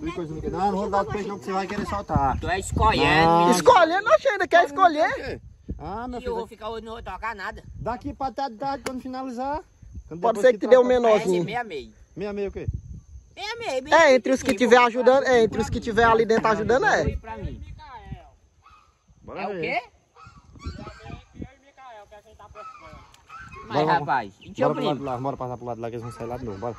Não, não vou dar o peixe não, que você vai querer soltar. Tu é escolhendo, menino. Escolhendo, oxe, ainda quer escolher? Ah, meu E eu vou filho, ficar hoje não vou tocar nada. daqui pra tarde, quando finalizar. Quando Pode ser que te dê um troca- menorzinho. Meia meio. Meia meia o quê? Meia meio. bem É, entre os que pequenininho, tiver pô. ajudando, é, entre os que tiver ali dentro ajudando, é. Bora É o quê? Mas, rapaz, e teu Bora pro lado primo? lá, bora passar pro lado lá que eles vão sair lá de novo, bora.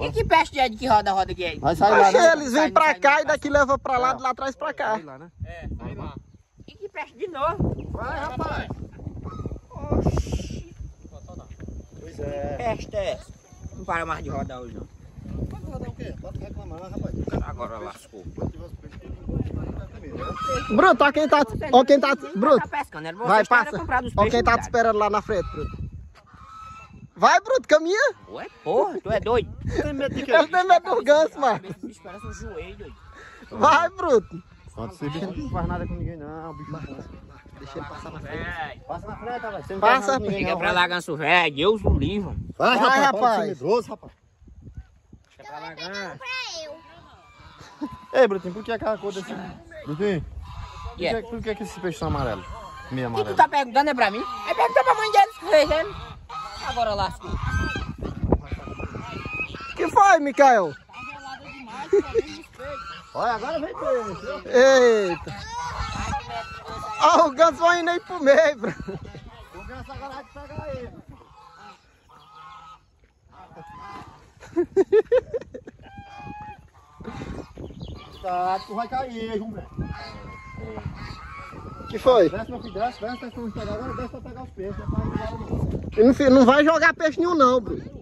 E que peste é de que roda, roda que é? Vai sair lá, né? eles vêm pra cá e daqui leva pra lá, de lá atrás pra cá. Sai lá, né? É, vai lá. E que peste de novo? Vai, rapaz. Pois é. Peste é essa? Não para mais de rodar hoje, não. Pode rodar o quê? Pode reclamar, rapaz. Agora lascou. Bruto, ó quem tá, ó quem tá, Bruto. Tá Vai, que passa. comprar dos Ó quem tá te esperando lá na frente, Bruto. Vai, Bruto, caminha. Ué, porra, tu é doido? Tem medo de quê? Ele tem medo dos gansos, mano. Esse bicho parece um joelho, doido. Vai, Bruto. Pode ser, bicho não faz nada com ninguém não, o bicho não. Deixa ele passar na frente. Passa na frente, rapaz. Você não Passa, ninguém, Fica não, pra vai. lá, ganso velho. Deus o livre. Vai, Vai, rapaz. medroso, rapaz. Fica pra lá, ganso. Ei, Brutinho, por que aquela cor desse... Brutinho, por que, Yeah. por que que esses peixes são amarelos? Meio O que tu tá perguntando é pra mim? É perguntar pra mãe deles, fez ele. Agora lascou. Foi, Mikael? Olha, agora vem peixe. Eita. Ó, o ganso vai indo aí pro meio, Bruto. O ganso agora vai pegar aí. Tá, tu vai cair, João, que foi? Desce, meu filho, desce, desce, desce, vamos pegar agora, desce pra pegar os peixes. é pra ajudar o- Ele não, fi- não vai jogar peixe nenhum, não, Bruto. Tô indo também. Olha os peixes pulando acolá, ó. Tu com o radinho de o quê? Puxando o enganche? Próximo é tu que vai fadiar, moleque. Cala a boca, gente.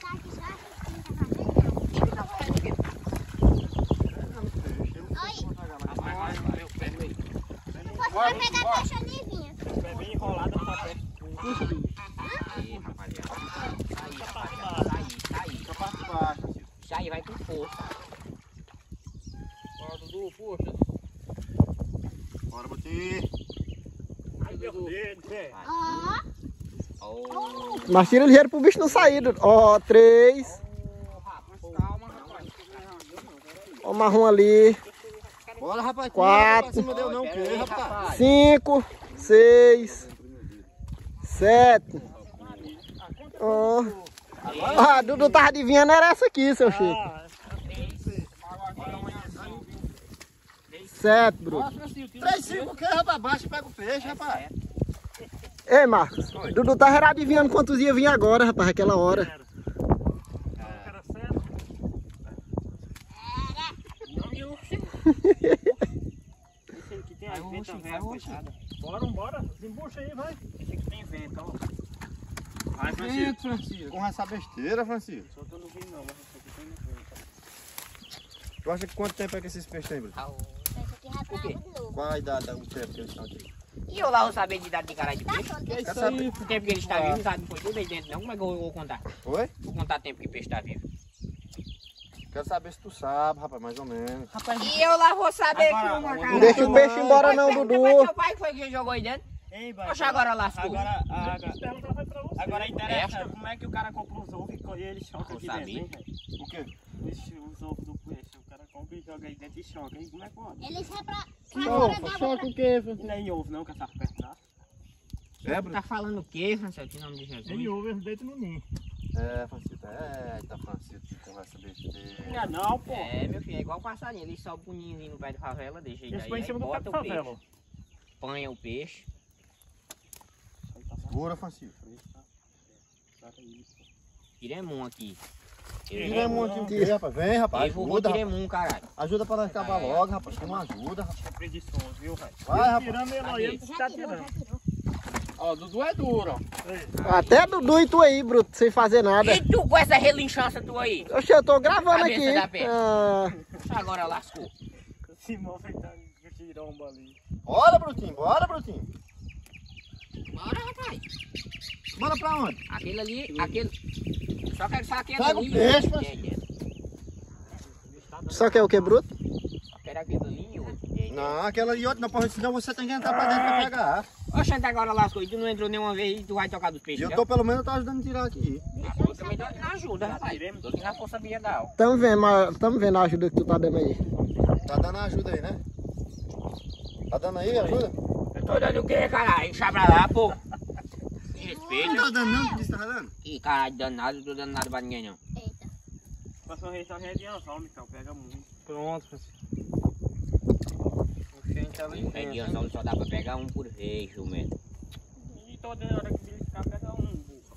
Tá aqui só assistindo, tá fazendo nada. Você vai pegar peixe olivinha. Aí, rapaziada. Aí, rapaziada. Aí, aí. Fica pra baixo, assim. Isso aí vai com força. Bora, Dudu, puxa. Bora, Brutinho. Ai, meu Deus, velho. Ó, Oh, Mas tira ligeiro pro bicho não sair. Ó, três. calma, rapaz. Ó, o marrom ali. Bora, rapaz. Quatro. Que. Cinco. Seis. Sete. Ó. Ah, Dudu tava adivinhando, era essa aqui, seu Chico. Sete, tira Três, cinco, o quê, rapaz? Baixa e pega o peixe, rapaz. Ei, Marcos. Dudu tava era adivinhando quantos ia vir agora, rapaz, aquela hora. o cara certo. Não, e o Esse aqui tem a venta velha, coitada. Bora, bora. Desembucha aí, vai. Esse aqui tem vento, ó. Vai, Vento, Francisco. Francisco. Com essa besteira, Francisco. Só que eu não vi não, mas esse aqui tem vento. Tu acha que quanto tempo é que esses peixes têm, Bruto? esse aqui pra quê? água de novo. Qual a idade do tempo que eles estão aqui? E eu lá vou saber de idade de caralho de peixe? Que isso saber? aí? O tempo que ele está vivo, sabe? Não foi tudo aí dentro, não. Como é que eu vou contar? Oi? Vou contar tempo que o peixe está vivo. Quero saber se tu sabe, rapaz, mais ou menos. E eu lá vou saber Agora, que uma não cara. Não deixa o peixe embora não, Pergunta Dudu. pra teu pai que foi que jogou aí dentro. Ei, vai. Poxa, agora lascou. Agora, agora, agora, agora interessa como é que o cara compra os ovos e colhe ele choca Vou aqui dentro, hein? O quê? Os, os ovos o cara compra e joga aí dentro e choca, hein? Como é que pode? Eles vai pra... Que ovo? Choca o quê? Não é em ovo não, que essa perna. É, Bruto? Tá falando o quê, Francisco? Em nome de Jesus? Em ovo, eles deitam no ninho. É, Francisco. Eita, Francisco, que conversa besteira. Não é não, pô. É, meu filho, é igual passarinho. Ele sobe o ninhozinho no pé de favela, deixa ele aí, aí cima do pé bota o peixe, favela. panha o peixe. Segura, Francisco. Tiremum aqui. Tira muito aqui, rapaz. Vem, rapaz. Ele vou Ajuda, rapaz. tiremum, caralho. Ajuda pra nós acabar logo, rapaz. Tu não ajuda, rapaz. É preguiçoso, viu, velho? Vai, rapaz. Tirando ele aí, tá tirando. Ó, Dudu é duro, ó. Até Dudu e tu aí, Bruto, sem fazer nada. E tu com essa relinchança tua aí? Oxe, eu tô gravando Cabeça aqui. Ah, Agora lascou. Simão estar no girombo ali. Bora, Brutinho. Bora, Brutinho. Bora, rapaz. Bora pra onde? Aquele ali, aquele. Só quero saber aquele Pega o peixe, É, Francisco. é. Só que é o que, Bruto? Era aquilo ali e outro. E aí, Não, aquela e outra não pode, senão você tem que entrar pra dentro pra pegar. Oxente, agora lascou. E tu não entrou nenhuma vez e tu vai tocar dos peixes, eu não? tô pelo menos eu tô ajudando a tirar aqui. Ah, Eu também tô na ajuda, rapaz. Tô aqui na força bienal. Tamo vendo, tamo vendo a ajuda que tu tá dando aí. Tá dando ajuda aí, né? Tá dando aí ajuda? Eu tô dando o quê, caralho? Deixa pra lá, pô. Não Respeito. tá dando não? O que tá dando? Ih, caralho, danado, não tô dando nada pra ninguém, não. Eita. Passou a região de anzol. Pega muito. Pronto, Francisco. É de anzol só dá pra pegar um por vez, jumento. E toda hora que beliscar, pega um buco.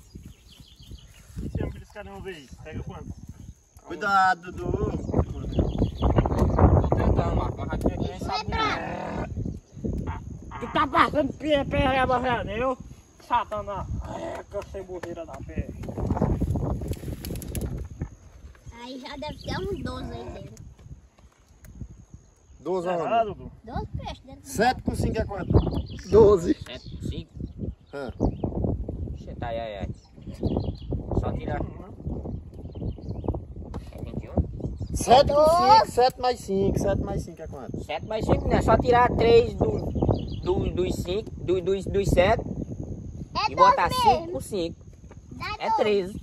Se eu beliscar de uma vez, pega quanto? Cuidado, Dudu. Tô tentando, Marco. A ratinha aqui nem sabe não. Tu tá passando pé, pé, velho. Eu, Satanás. Cansei burreira da pé. Aí já deve ter uns 12 aí dentro. 12 Ah, anos. Dudu. 12 peixes dentro. 7 com 5 é quanto? 12. 7 por 5. Ah. Você tá aí, aí, aí. Só tirar. É 21? 7 com 5, 7 mais 5. 7 mais 5 é quanto? 7 mais 5, né? Só tirar 3 do, do, dos 5, do, dos, dos 7 É e botar 12 5 mesmo. por 5. Dá É 12. 13.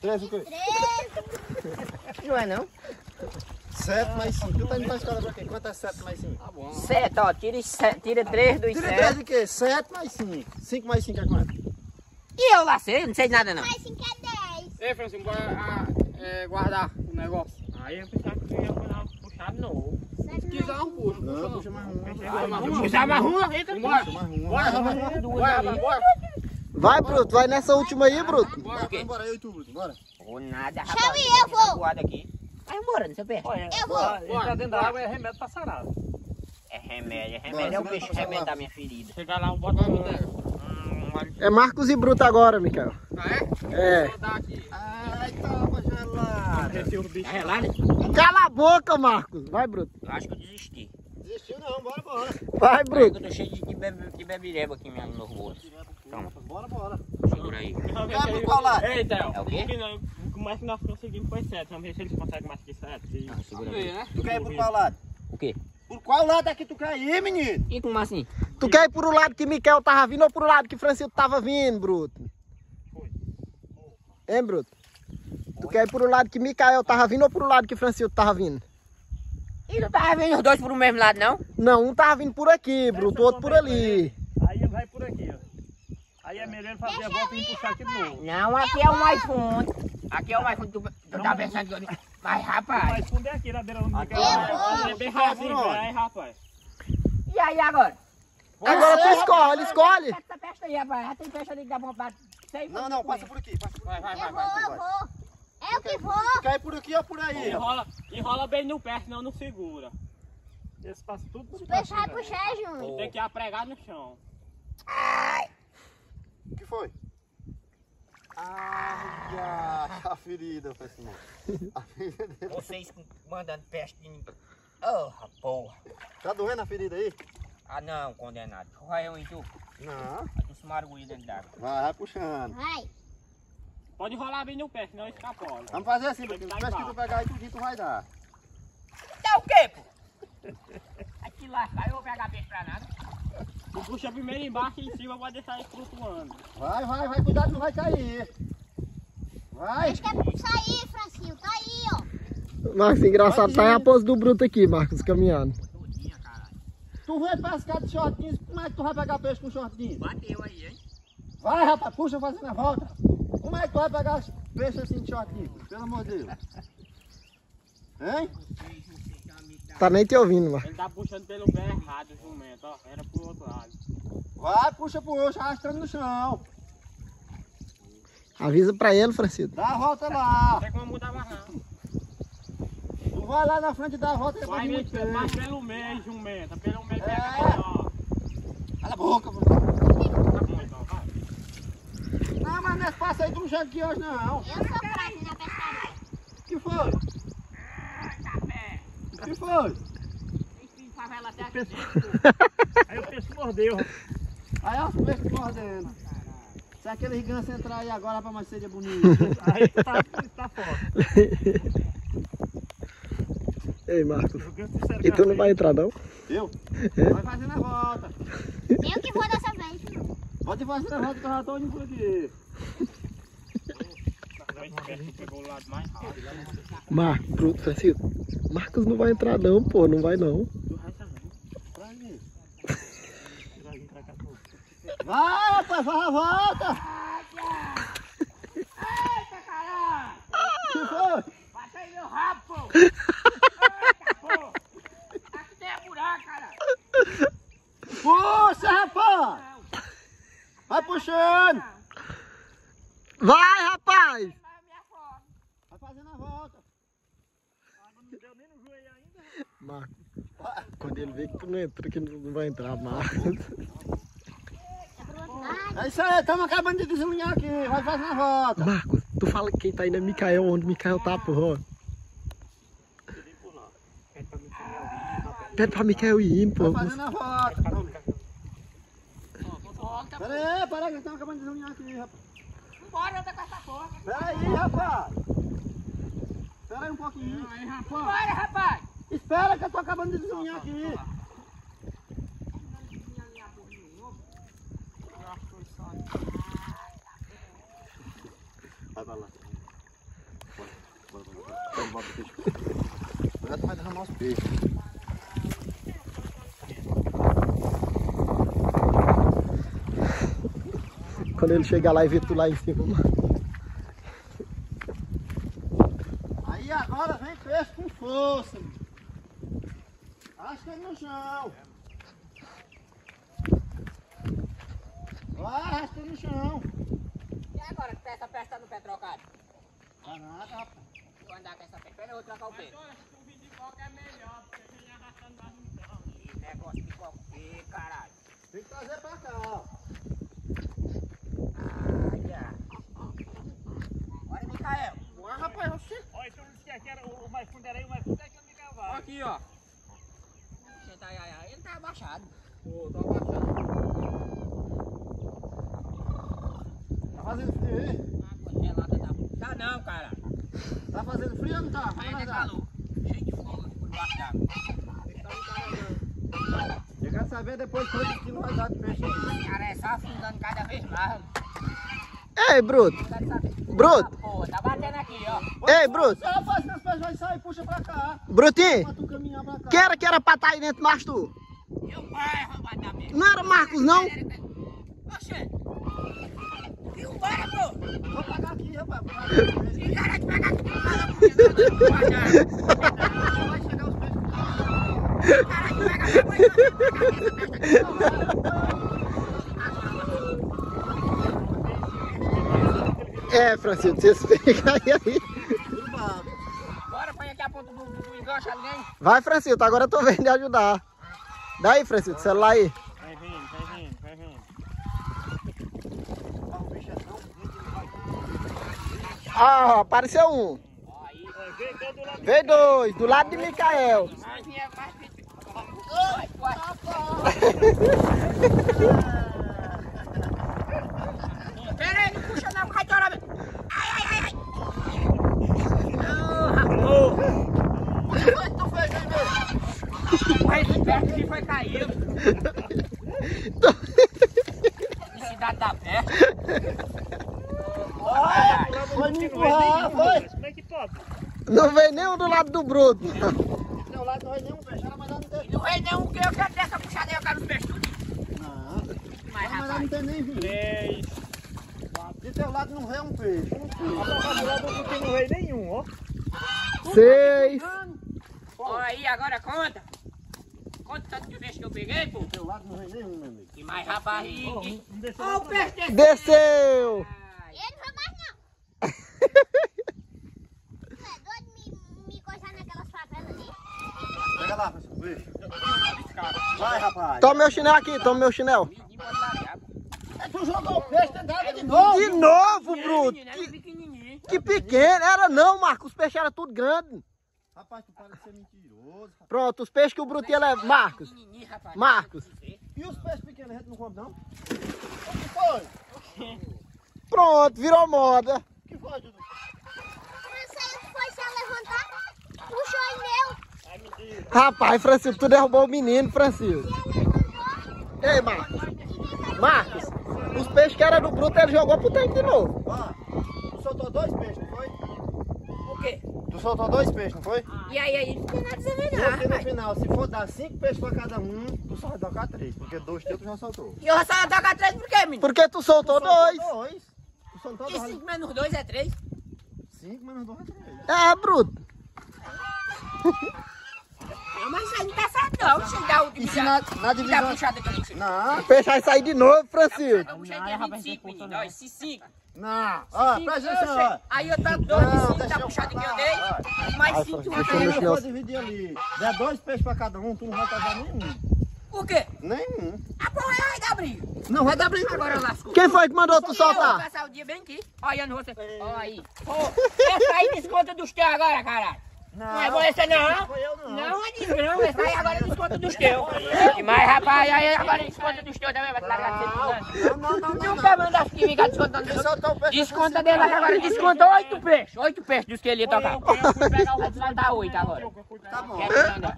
13 o quê? 13. Não é não? 7 mais 5. Tu tá indo pra escola pra quê? Quanto é 7 mais 5? Tá bom. 7, ó. Tira, sete, tira 3 dos Tira 7. 3 de quê? 7 mais 5. 5 mais 5 é quanto? E eu lá sei, não sei de nada não. Mais 5 é 10. Ei, Francisco, bora ah, é, guardar o negócio. Aí eu pensava que eu ia puxar de novo. 7 mais quiser um puxo. Não, puxa mais um. Puxar mais uma. Puxa mais um. Bora, Bora, bora, bora. Vai, Bruto, vai nessa última aí, Bruto. bora, bora, bora, eu e tu, Bruto, bora. Ou nada, Chama rapaz. e tô eu vou. aqui. Vai embora, não sei pé. Olha, Eu vou. bora, entrar dentro da água é remédio pra sarado. É remédio, é remédio. É o peixe falar. remendar minha ferida. Chegar lá, bota boteca. Hum, olha. É Marcos e Bruto agora, Micael. Ah, É. Vou aqui. Ai, toma gelada. Desceu o bicho. Tá relado? Cala a boca, Marcos. Vai, Bruto. Eu acho que eu desisti. Desistiu não, bora, bora. Vai, Eu Bruto. tô cheio de, de, bebireba aqui mesmo no bolso. Toma. Bora, bora. Segura aí. Vai pro qual lado? Ei, Theo. É o quê? O mais que nós conseguimos foi 7. Vamos ver se eles conseguem mais que 7. Ah, segura aí. Tu quer ir pro qual lado? O quê? Por qual lado é que tu quer ir, menino? E como assim? Tu quer ir pro lado que Micael tava vindo ou pro lado que Francisco tava vindo, Bruto? Foi. Hein, Bruto? Tu quer ir pro lado que Micael tava vindo ou pro lado que Francisco tava vindo? E não tava vendo os dois pro mesmo lado, não? Não, um tava vindo por aqui, Bruto, o outro por ali. Aí ele vai por aqui, ó. Aí é melhor ele fazer a volta e puxar aqui de novo. Não, aqui é o mais fundo. Aqui é o mais fundo. Tu, tu tá pensando que eu... Mas, rapaz, Mas fundo é aqui na beira do Aqui Miguel. é É bem rasinho, onde? aí, rapaz. e aí agora? Agora tu escolhe, escolhe. Essa peste aí, rapaz. Já tem peste ali que dá vontade. Sei Não, não, passa por aqui. Passa por aqui. Vai, vai, Eu vai, vou, vai. eu vou. Eu que vou. Ir por aqui ou por aí? Enrola, enrola bem no pé, senão não segura. Esse passa tudo por Os peixes vai puxar junto. Tem que apregar no chão. O que foi? Ai, a ferida, pessoal. A ferida dele. Vocês mandando peste em mim. Oh, porra. Tá doendo a ferida aí? Ah, não, condenado. Vai eu em tu. Não. Vai tu se margulho dentro d'água. Vai, vai puxando. Vai. Pode enrolar bem no pé, senão escapola. Vamos fazer assim, porque o peixe que tu pegar aí, tudinho tu vai dar. Tá o quê, pô? Aqui lá, aí eu vou pegar peixe pra nada. Tu puxa primeiro embaixo e em cima pode deixar ele flutuando. Vai, vai, vai, cuidado, não vai cair. Vai. Deixa que sair, Francinho. Tá aí, ó. Marcos, engraçado, tá aí a pose do Bruto aqui, Marcos, caminhando. Todinha. Tu vai pescar de shortinho, como é que tu vai pegar peixe com shortinho? Bateu aí, hein? Vai, rapaz, puxa fazendo a volta. Como é que tu vai pegar peixe assim de shortinho? Pelo amor de Deus. Hein? Tá nem te ouvindo, Marcos. Ele tá puxando pelo pé errado o jumento, ó. Era pro outro lado. Vai, puxa, puxa, arrastando no chão. Avisa pra ele, Francisco. Dá a volta lá. Não tem como mudar mais não. Tu vai lá na frente e dá a volta e depois Vai muito mais, mais peixe. pelo meio, jumenta. Pelo meio É. pega melhor. Cala a boca, pô. Tá bom então, vai. Não, mas nesse passo aí tu não chega aqui hoje não. Eu sou craque na pescaria. O que foi? O que foi? Enfim, favela até aqui. Peixe- Aí o peixe mordeu. Aí ó, os peixes mordendo. Se aquele ganso entrar aí agora pra mais seja bonito. Aí tá, tá forte. Ei, Marcos. E tu não vai entrar, não? Eu? É. Vai fazendo a volta. Eu que vou dessa vez. Pode fazer a volta que eu já tô indo por aqui. Pegou o lado mais rápido. Marcos, Bruto, Francisco. Marcos não vai entrar, não, pô. Não vai, não. Vai. Vai, rapaz, faz a volta. Eita, caralho! que foi? Passa aí meu rabo, pô! Eita, pô! Aqui tem a buraco, cara! Puxa, rapaz. Vai puxando. Vai, rapaz! Vai minha foto! Vai fazendo a volta. Não deu nem no joelho Marcos. Quando ele vê que tu não entra, que não vai entrar, Marcos. É isso aí, estamos acabando de desunhar aqui. Vai fazendo a volta. Marcos, tu fala que quem tá indo é Mikael, onde Mikael tá, porra. Pede pra Mikael ir pô. Vai fazendo a volta. Pera aí, pera aí, estamos acabando de desunhar aqui, rapaz. Bora, anda com essa porra! Pera aí, rapaz. Espera aí um pouquinho. Aí, rapaz! Bora, rapaz! Espera que eu tô acabando de desunhar aqui. Vai pra lá. Bora, bora, bora. Pega, bota o peixe. Tu vai derramar os peixes. Quando ele chegar lá e ver tu lá em cima, mano. Aí agora vem peixe com força. mano. Arrasta ele no chão. Vai, arrasta ele no chão. E agora que essa tá trocado? Tá nada, rapaz. Vou andar com essa peça. Pera, eu vou trocar o pé. Ih, negócio de qualquer caralho. Tem que trazer pra cá, ó. Ai, ah. Bora, Micael. Ué, rapaz, você. Olha, então disse que aqui era o mais fundo era aí, o mais fundo é que eu me cavalo. Aqui, ó. Você tá, ai, ai, ele tá abaixado. Pô, tá abaixando. Tá fazendo frio aí? Da... Tá não, cara. Tá fazendo frio ou não tá? Ainda é Vai, vai. calor. Cheio de fogo por baixo d'água. Eu quero saber depois quantos quilos vai dar de peixe aí. Cara, é só afundando cada vez mais. Ei, Bruto. Bruto. Ah, Pô, tá batendo aqui, ó. Ei, Bruto. Só faz que os peixes vai sair, puxa pra cá. Brutinho. Pra. Quem era que era pra estar aí dentro, mas tu? E o pai, arrombado mesmo. Não era Marcos, não? Oxê. E o pai, pô. Vou pagar aqui, rapaz. E de pegar aqui, pagar. Vai chegar os peixes. Pagar essa peça. É, Francisco, vocês pegam aí, aí. Tudo bom. Bora, põe aqui a ponta do, do enganche alguém. Vai, Francisco, agora eu tô vendo de ajudar. Daí, Francisco, celular aí. Vai vindo, vai vindo, vai vindo. Ah, o peixe é tão grande, ele vai. Ah, apareceu um. Veio dois, do lado de Micael. Pera aí, não puxa não, vai mesmo. Ai, ai, ai, ai. Não, rapô. Tu fez meu? Corre de perto que foi cair. Que cidade da perto. Foi me empurrar, foi. Como é que pode? Não veio nem um do lado do Bruto. Teu lado não vai nenhum peixe, ela mas ela não tem. Não vem nenhum que eu quero dessa puxada aí, eu quero os peixes tudo. Não, Mas, ela não tem nem vinho. Três. De teu lado não vem um peixe. Um peixe. Do lado do que não veio nenhum, ó. Seis. ó aí, agora conta. Conta o tanto de peixe que eu peguei, pô. Do teu lado não vem nenhum, meu amigo. E mais rapaz, desceu lá o peixe desse. Desceu. Ai, Ele não vai mais não. Tu é doido me, me coisar naquelas favelas ali? Pega lá, pessoal. Peixe. Vai, rapaz. Toma meu chinelo aqui, toma meu chinelo. É, Tu jogou o peixe dentro d'água de novo. De novo, Bruto. Que, que pequeno. Era não, Marcos. Os peixes eram tudo grande. Rapaz, tu parece ser mentiroso. rapaz. Pronto, os peixes que o Bruto ia levar. Marcos. Pequenininho, rapaz. Marcos. E os peixes pequenos a gente não come, não? O que foi? Pronto, virou moda. O que foi, Dudu? Não sei o que foi se levantar. Puxou em meu. Rapaz, Francisco, tu derrubou o menino, Francisco. Ei, Marcos. Marcos, os peixes que eram do bruto, ele jogou pro tanque de novo. Ó, tu soltou dois peixes, não foi? O quê? Tu soltou dois peixes, não foi? E aí, aí, não tem nada a dizer Porque não, no final, se for dar cinco peixes pra cada um, tu só vai tocar três, porque dois teus tu já soltou. E eu só tocar três por quê, menino? Porque tu soltou Tu soltou dois. dois. Tu soltou E dois. cinco menos dois é três? Cinco menos dois é três. É, bruto. Não, mas isso aí não dá o E se na, na dá a divisão... puxada que eu não sei. Não, O peixe vai sair de novo, Francisco. Eu puxei de 25, menino. Ó, esses cinco. não. Ó, presta eu atenção. Aí eu tô dois de Não, cinco deixa da eu puxada que eu dei. Mais Ai, cinco de Francisco, uma eu eu for dividir ali, der dois peixes pra cada um, tu não vai pegar nenhum. O quê? Nenhum. A porra vai dar briga. Não vai dar briga. Agora lascou. Quem foi que mandou tu Eu vou soltar? passar o dia bem aqui, olhando você. Ó aí. Pô, essa aí desconta dos teus agora, caralho. Não é você não. Foi eu não. Não é disso não, essa aí agora desconta dos teus. E mais rapaz, aí agora desconta dos teus também, vai te largar de ser. Não, não, não, não. Nunca manda aqui ficar descontando soltou Desconta dele aí agora, desconta oito peixes. Oito peixes dos que ele ia tocar. Fui pegar o Vai descontar oito agora. Tá bom. Quer que manda?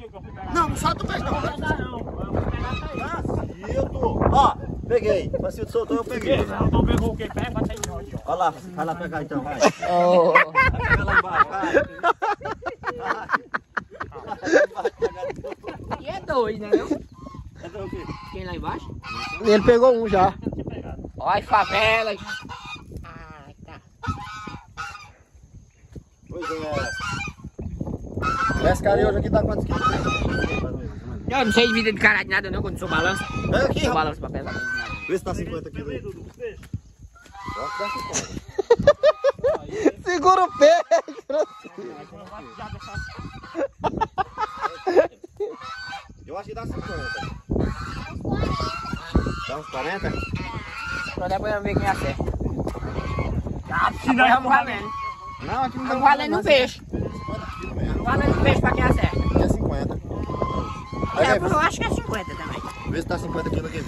Não, não solta o peixe não. Não não. Eu vou pegar essa aí. Facilto. Ó, peguei. Facilto soltou, eu peguei. Tô pegou o que? Pega, bota aí de onde, ó. Olha lá, vai lá pegar então, vai. Oh. Vai pegar lá embaixo, vai. E é dois, né? não? Quem lá embaixo? Ele pegou um já. As favelas. Ah, tá. Pois é. Esse cara hoje aqui tá quantos quilos? Eu não sei de vida de caralho de nada não, quando sou balança. Pega aqui, Sou balança pra pesar. Vê se tá 50 quilos aí. Dudu, os peixes. Ó, dá 50. Segura o peixe. Já deixar Eu acho que dá 50. Dá uns 40? Pra depois eu ver quem acerta. Se nós Vamos valendo. Não, aqui não dá Vamos valendo um peixe. 50 quilos mesmo. Valendo um peixe pra quem acerta. Aqui é 50. Aí, É, eu acho que é 50 também. vê se tá 50 quilos aqui.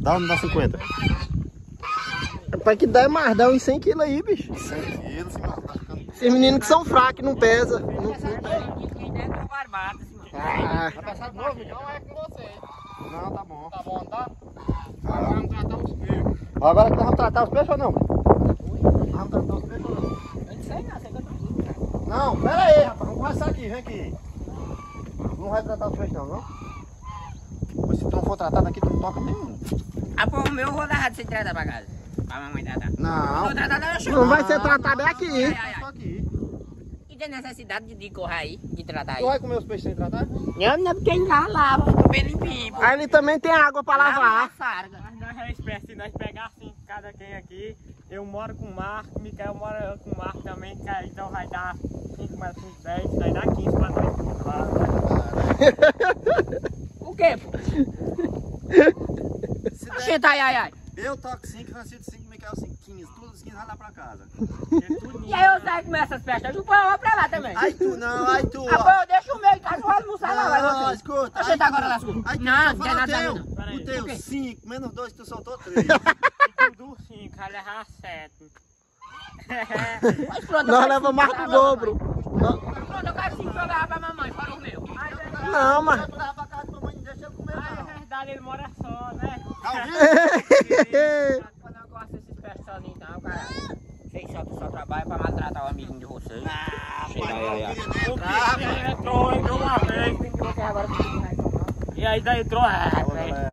Dá ou não dá 50? Rapaz, que dá é mais, dá uns 100 quilos aí, bicho. 100 quilos, tá. Esses meninos que são fracos, não pesa. Não... Assim. Ah, Vai passar de novo, Não é com você. Não, tá bom. Tá bom, tá? Vamos tratar os peixes. Agora que nós vamos tratar os peixes ou não? Vamos tratar os peixes ou não? Eu não sei não, que eu tô aqui. Não, pera aí, rapaz. Vamos conversar aqui, vem aqui. Não vai tratar os peixes não, não? Mas se tu não for tratado aqui, tu não toca nenhum. Ah, pô, o meu eu vou dar de ser tratar pra casa. Pra mamãe tratar. Não. Vou tratar eu não chamo. vai ser tratado é aqui. Ai, ai, ai. Tem necessidade de, correr aí, de tratar aí? Tu vai comer os peixes sem tratar? Não, não é porque em casa lava, fica bem limpinho. Aí ele também tem água pra Lava lavar. mais farga. Mas nós é espécie, se nós pegar assim, cada quem aqui, eu moro com o Marco, o Micael mora com o Marco também, que então vai dar 5 mais 5, 10, vai dar 15 pra nós. O quê, pô? Oxente, ai, ai, ai. eu toco 5, Francisco 5, Micael 5, 15. Todos os 15 vai lá pra casa. E aí eu saio comer essas festas, eu põe uma pra lá também. Ai tu não, ai tu. Ah, pô, eu deixo o meu em casa, eu vou almoçar lá, vai Não, você. escuta. Oxente, ai, agora tu. lascou. Ai, tu, Não, não tem nada teu. não. O teu O quê? 5, menos 2, tu soltou 3. E tudo 5, vai levar 7. Mas pronto, eu Nós levamos mais pra que o dobro. Pronto, eu quero cinco jogar pra mamãe, fora o meu. Não, mas. Tu leva pra casa da mamãe, não deixa eu comer Ah, é não. verdade, ele mora só, né? Tá ouvindo? Quando eu gosto desses pés sozinhos, então, cara. Vocês só, só trabalham pra maltratar o amiguinho de vocês. Chega aí, aí, aí. O que entrou, entrou uma vez. E aí daí entrou, velho.